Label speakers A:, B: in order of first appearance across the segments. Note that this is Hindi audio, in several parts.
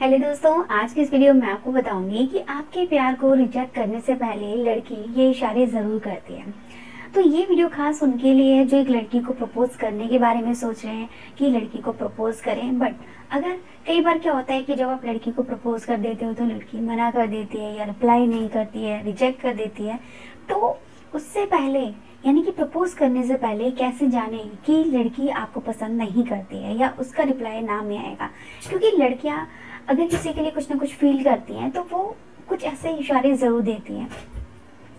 A: हेलो दोस्तों, आज की इस वीडियो में आपको बताऊँगी कि आपके प्यार को रिजेक्ट करने से पहले लड़की ये इशारे ज़रूर करती है। तो ये वीडियो खास उनके लिए है जो एक लड़की को प्रपोज करने के बारे में सोच रहे हैं कि लड़की को प्रपोज करें। बट अगर कई बार क्या होता है कि जब आप लड़की को प्रपोज कर देते हो तो लड़की मना कर देती है या रिप्लाई नहीं करती है रिजेक्ट कर देती है तो उससे पहले यानी कि प्रपोज करने से पहले कैसे जाने कि लड़की आपको पसंद नहीं करती है या उसका रिप्लाई ना में आएगा? क्योंकि लड़कियाँ अगर किसी के लिए कुछ ना कुछ फील करती हैं तो वो कुछ ऐसे इशारे ज़रूर देती हैं।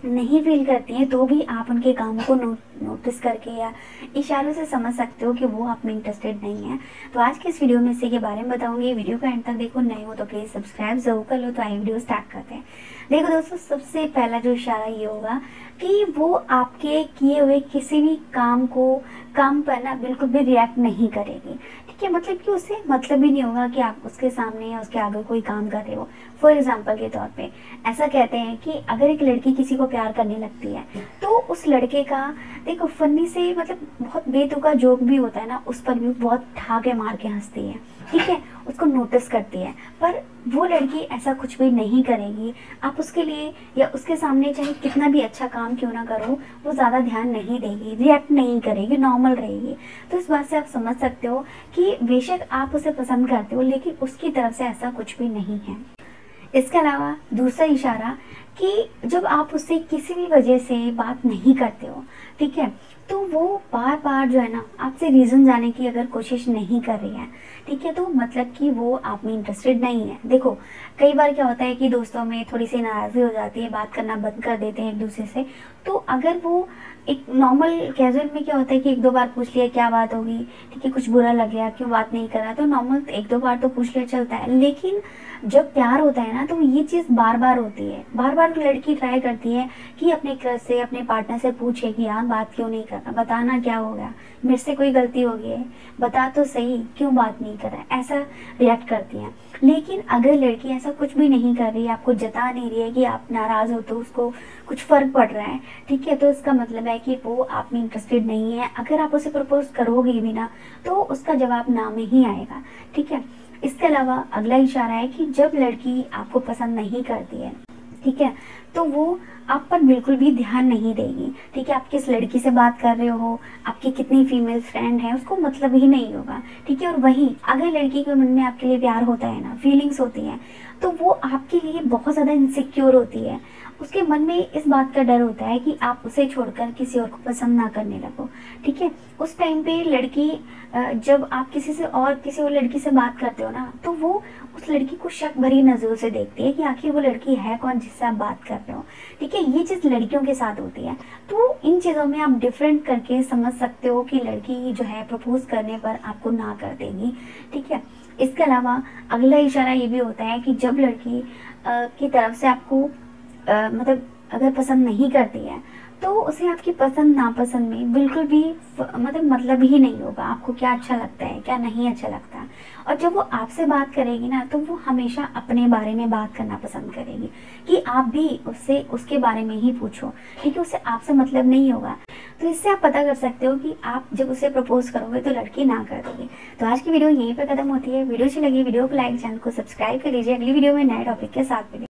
A: नहीं फील करती हैं तो भी आप उनके कामों को नो, नोटिस करके या इशारों से समझ सकते हो कि वो आप में इंटरेस्टेड नहीं है। तो आज के इस वीडियो में इसी के बारे में बताऊँगी। वीडियो का एंड तक देखो। नए हो तो प्लीज़ सब्सक्राइब ज़रूर कर लो। तो आई वीडियो स्टार्ट करते हैं। देखो दोस्तों, सबसे पहला जो इशारा ये होगा कि वो आपके किए हुए किसी भी काम को, काम पर ना बिल्कुल भी रिएक्ट नहीं करेगी। ठीक है मतलब कि उसे मतलब ही नहीं होगा कि आप उसके सामने या उसके आगे कोई काम कर रहे हो। फॉर एग्ज़ाम्पल के तौर पे, ऐसा कहते हैं कि अगर एक लड़की किसी को प्यार करने लगती है तो उस लड़के का, देखो फनी से मतलब बहुत बेतुका जोक भी होता है ना, उस पर भी बहुत ठाके मार के हंसती है। ठीक है, उसको नोटिस करती है। पर वो लड़की ऐसा कुछ भी नहीं करेगी। आप उसके लिए या उसके सामने चाहे कितना भी अच्छा काम क्यों ना करो, वो ज़्यादा ध्यान नहीं देगी रिएक्ट नहीं करेगी नॉर्मल रहेगी। तो इस बात से आप समझ सकते हो कि बेशक आप उसे पसंद करते हो, लेकिन उसकी तरफ़ से ऐसा कुछ भी नहीं है। इसके अलावा दूसरा इशारा कि जब आप उससे किसी भी वजह से बात नहीं करते हो, ठीक है तो वो बार बार जो है ना, आपसे रीज़न जाने की अगर कोशिश नहीं कर रही है, ठीक है तो मतलब कि वो आप में इंटरेस्टेड नहीं है। देखो, कई बार क्या होता है कि दोस्तों में थोड़ी सी नाराज़गी हो जाती है, बात करना बंद कर देते हैं एक दूसरे से तो अगर वो एक नॉर्मल कैजुअल में क्या होता है कि एक दो बार पूछ लिया, क्या बात होगी ठीक है, कुछ बुरा लग गया, क्यों बात नहीं करा तो नॉर्मल एक दो बार तो पूछ लिया, चलता है। लेकिन जब प्यार होता है ना तो ये चीज़ बार बार होती है। बार बार लड़की ट्राई करती है कि अपने क्रश से, अपने पार्टनर से पूछे कि, यार, बात क्यों नहीं करना बताना क्या हो गया? मेरे से कोई गलती हो गई है? बता तो सही, क्यों बात नहीं कर रहा ऐसा रिएक्ट करती हैं। लेकिन अगर लड़की ऐसा कुछ भी नहीं कर रही है आपको जता नहीं रही है कि आप नाराज़ हो तो उसको कुछ फ़र्क पड़ रहा है। ठीक है तो इसका मतलब है कि वो आप में इंटरेस्टेड नहीं है। अगर आप उसे प्रपोज करोगे भी ना तो उसका जवाब ना में ही आएगा। ठीक है? इसके अलावा अगला इशारा है कि जब लड़की आपको पसंद नहीं करती है ठीक है? तो वो आप पर बिल्कुल भी ध्यान नहीं देगी। ठीक है? आप किस लड़की से बात कर रहे हो? आपकी कितनी फीमेल फ्रेंड है? उसको मतलब ही नहीं होगा। ठीक है? और वही, अगर लड़की के मन में आपके लिए प्यार होता है ना फीलिंग्स होती हैं तो वो आपके लिए बहुत ज़्यादा इनसिक्योर होती है। उसके मन में इस बात का डर होता है कि आप उसे छोड़कर किसी और को पसंद ना करने लगो, ठीक है? उस टाइम पे लड़की जब आप किसी से और किसी और लड़की से बात करते हो ना तो वो उस लड़की को शक भरी नज़रों से देखती है कि आखिर वो लड़की है कौन जिससे आप बात कर रहे हो, ठीक है? ये चीज़ लड़कियों के साथ होती है। तो इन चीज़ों में आप डिफरेंट करके समझ सकते हो कि लड़की जो है प्रपोज करने पर आपको ना कर देगी, ठीक है? इसके अलावा अगला इशारा ये भी होता है कि जब लड़की की तरफ़ से आपको मतलब अगर पसंद नहीं करती है तो उसे आपकी पसंद, नापसंद में बिल्कुल भी मतलब मतलब ही नहीं होगा। आपको क्या अच्छा लगता है, क्या नहीं अच्छा लगता। और जब वो आपसे बात करेगी ना तो वो हमेशा अपने बारे में बात करना पसंद करेगी। कि आप भी उससे, उसके बारे में ही पूछो, क्योंकि उसे आपसे मतलब नहीं होगा। तो इससे आप पता कर सकते हो कि आप जब उसे प्रपोज करोगे तो लड़की ना कर दोगे। तो आज की वीडियो यहीं पर खत्म होती है। वीडियो अच्छी लगी, वीडियो को लाइक चैनल को सब्सक्राइब कर लीजिए अगली वीडियो में नए टॉपिक के साथ मिले